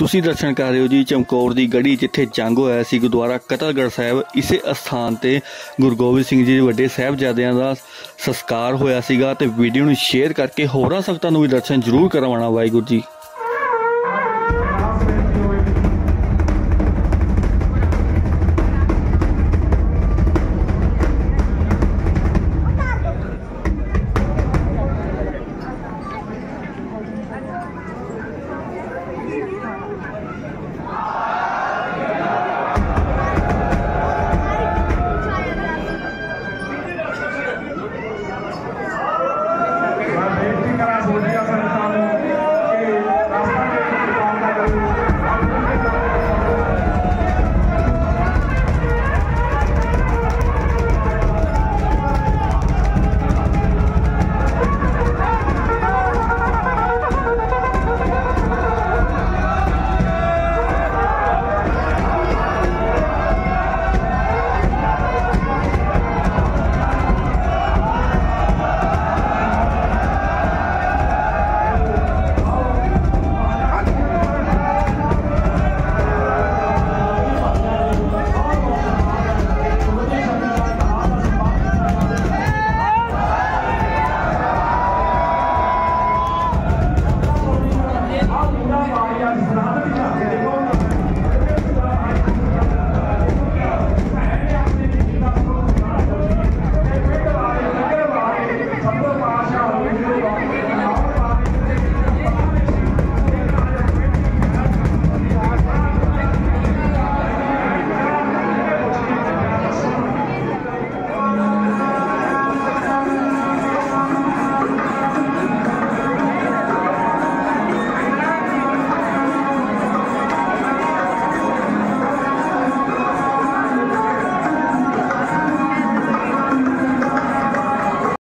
ਤੁਸੀਂ ਦਰਸ਼ਨ ਕਰ ਰਹੇ ਹੋ ਜੀ ਚਮਕੌਰ ਦੀ ਗੜੀ, ਜਿੱਥੇ ਜੰਗ ਹੋਇਆ ਸੀ ਗੁਰਦੁਆਰਾ ਕਤਲਗੜ੍ਹ ਸਾਹਿਬ। ਇਸੇ ਅਸਥਾਨ ਤੇ ਗੁਰੂ ਗੋਬਿੰਦ ਸਿੰਘ ਜੀ ਦੇ ਵੱਡੇ ਸਾਹਿਬਜ਼ਾਦਿਆਂ ਦਾ ਸੰਸਕਾਰ ਹੋਇਆ ਸੀਗਾ ਤੇ ਵੀਡੀਓ ਨੂੰ ਸ਼ੇਅਰ ਕਰਕੇ ਹੋਰਾਂ ਸੰਗਤਾਂ ਨੂੰ ਵੀ ਦਰਸ਼ਨ ਜ਼ਰੂਰ ਕਰਵਾਉਣਾ, ਵਾਹਿਗੁਰੂ ਜੀ।